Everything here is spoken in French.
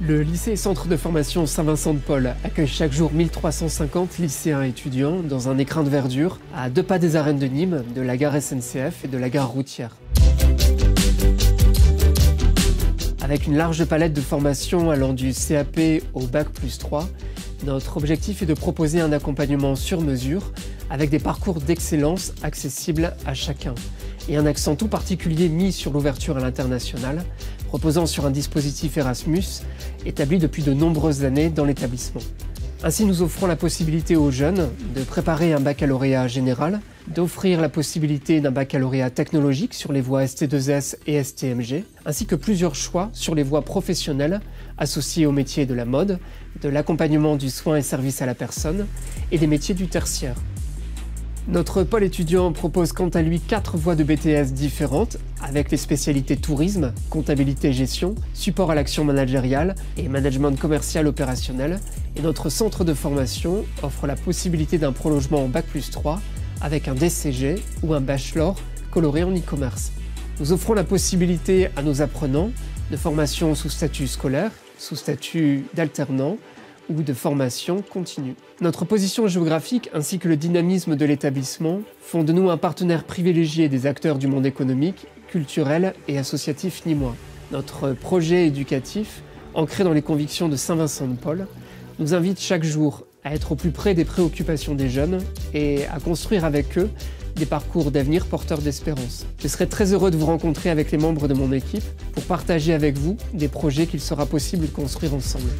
Le lycée Centre de formation Saint-Vincent-de-Paul accueille chaque jour 1350 lycéens et étudiants dans un écrin de verdure à deux pas des arènes de Nîmes, de la gare SNCF et de la gare routière. Avec une large palette de formations allant du CAP au Bac plus 3, notre objectif est de proposer un accompagnement sur mesure avec des parcours d'excellence accessibles à chacun et un accent tout particulier mis sur l'ouverture à l'international, reposant sur un dispositif Erasmus établi depuis de nombreuses années dans l'établissement. Ainsi, nous offrons la possibilité aux jeunes de préparer un baccalauréat général, d'offrir la possibilité d'un baccalauréat technologique sur les voies ST2S et STMG, ainsi que plusieurs choix sur les voies professionnelles associées aux métiers de la mode, de l'accompagnement du soin et service à la personne et des métiers du tertiaire. Notre pôle étudiant propose quant à lui quatre voies de BTS différentes, avec les spécialités tourisme, comptabilité gestion, support à l'action managériale et management commercial opérationnel. Et notre centre de formation offre la possibilité d'un prolongement en Bac plus 3 avec un DCG ou un bachelor coloré en e-commerce. Nous offrons la possibilité à nos apprenants de formation sous statut scolaire, sous statut d'alternant ou de formation continue. Notre position géographique ainsi que le dynamisme de l'établissement font de nous un partenaire privilégié des acteurs du monde économique, culturel et associatif nîmois. Notre projet éducatif, ancré dans les convictions de Saint-Vincent-de-Paul, nous invite chaque jour à être au plus près des préoccupations des jeunes et à construire avec eux des parcours d'avenir porteurs d'espérance. Je serai très heureux de vous rencontrer avec les membres de mon équipe pour partager avec vous des projets qu'il sera possible de construire ensemble.